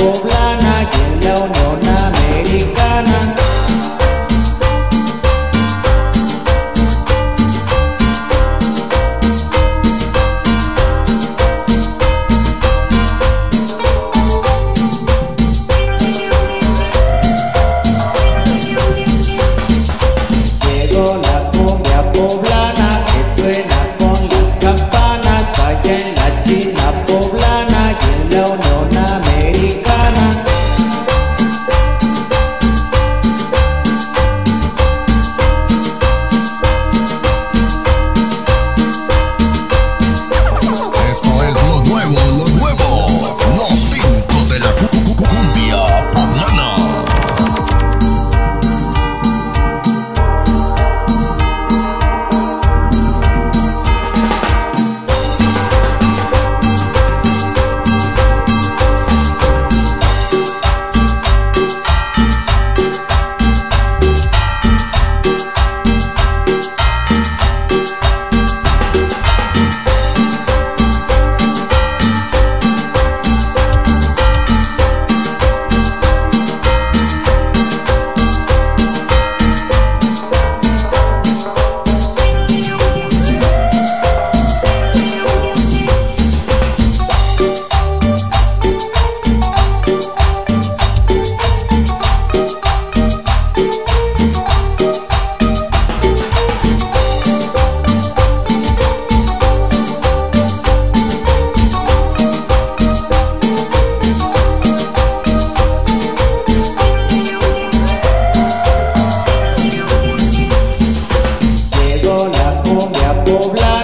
Go. voy a poblar.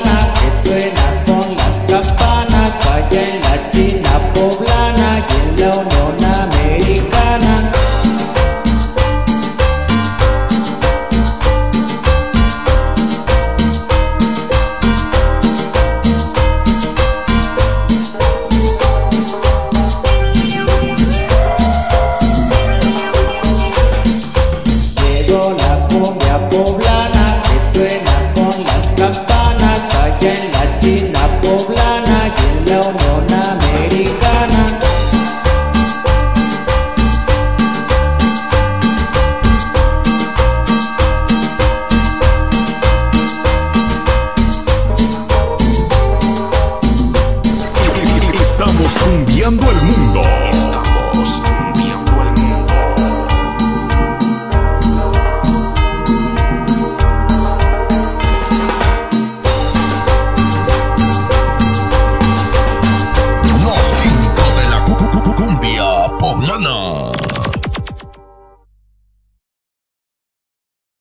chi nạp bột lá na chuyện nhau nhỏ